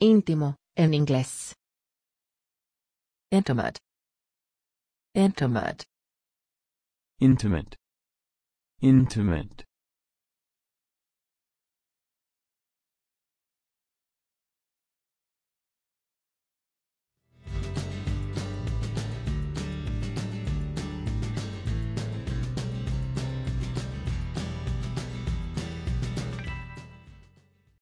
Íntimo, en inglés. Intimate. Intimate. intimate, intimate.